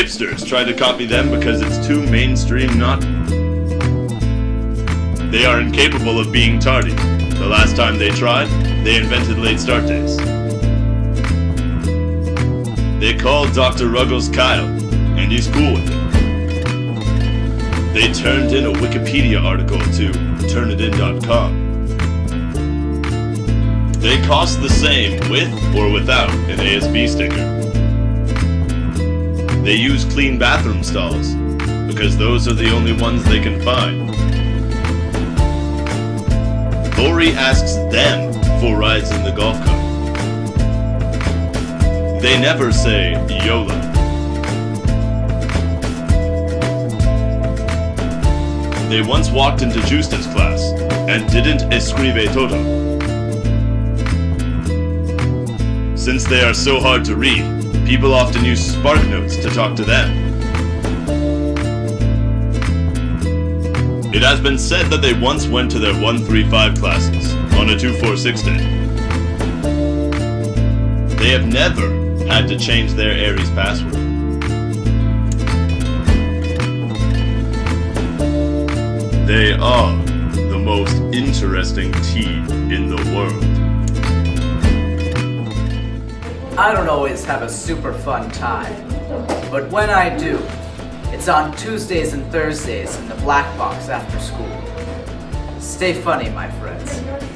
Hipsters try to copy them because it's too mainstream not. They are incapable of being tardy. The last time they tried, they invented late start days. They called Dr. Ruggles Kyle, and he's cool with it. They turned in a Wikipedia article to Turnitin.com. They cost the same with or without an ASB sticker. They use clean bathroom stalls because those are the only ones they can find. Lori asks them for rides in the golf cart. They never say YOLO. They once walked into Justin's class and didn't escribe todo. Since they are so hard to read, people often use Spark Notes to talk to them. It has been said that they once went to their 135 classes on a 246 day. They have never had to change their Aeries password. They are the most interesting tea in the world. I don't always have a super fun time, but when I do, it's on Tuesdays and Thursdays in the black box after school. Stay funny, my friends.